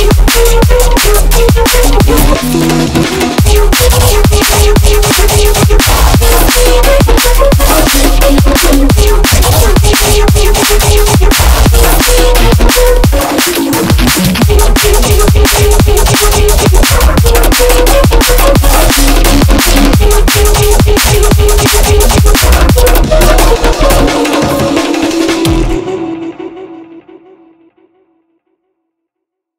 you.